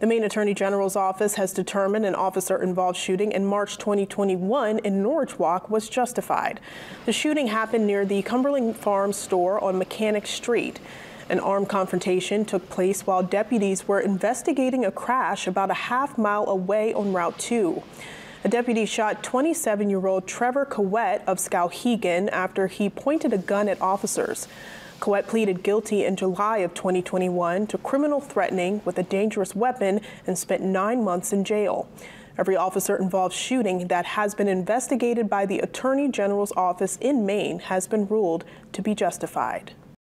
The Maine Attorney General's office has determined an officer-involved shooting in March 2021 in Norridgewock was justified. The shooting happened near the Cumberland Farms store on Mechanic Street. An armed confrontation took place while deputies were investigating a crash about a half mile away on Route 2. A deputy shot 27-year-old Trevor Cowett of Skowhegan after he pointed a gun at officers. Cowett pleaded guilty in July of 2021 to criminal threatening with a dangerous weapon and spent nine months in jail. Every officer involved shooting that has been investigated by the Attorney General's office in Maine has been ruled to be justified.